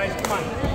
guys. Come on.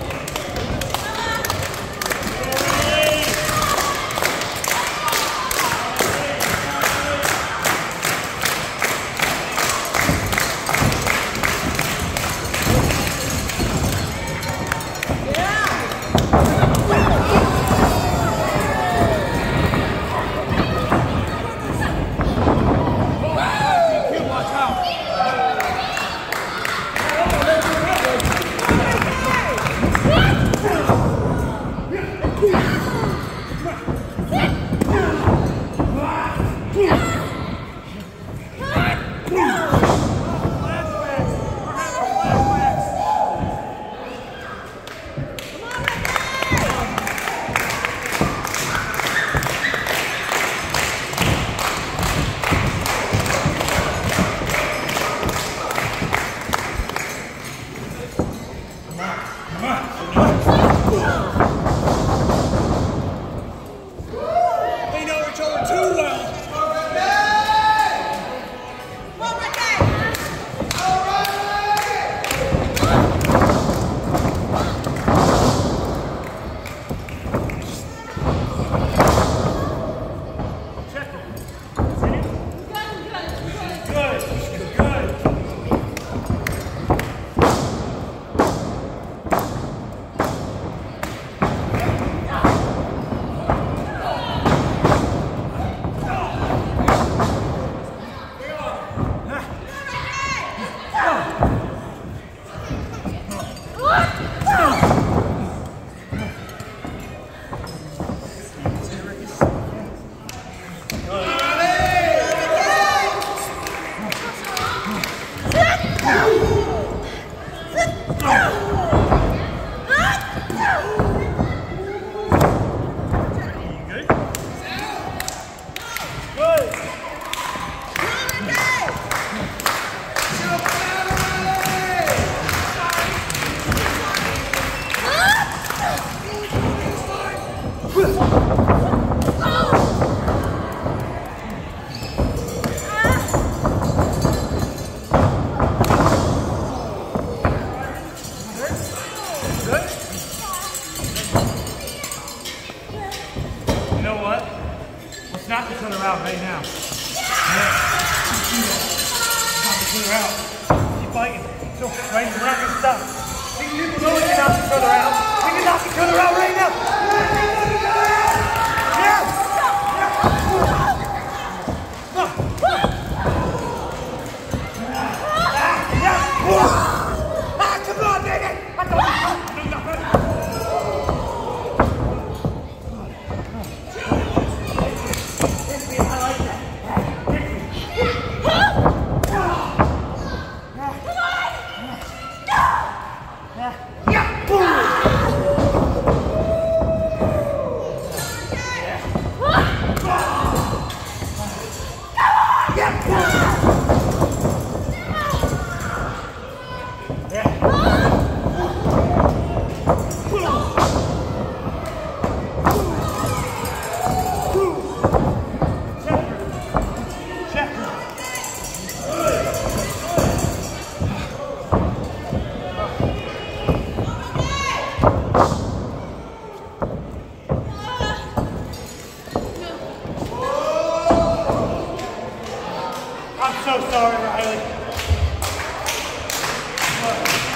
You know what? Let's knock this other out right now. Knock this other out. Keep fighting. So, right, we're not going to stop. We can knock each other out. We can knock each other out. Come on. Come on.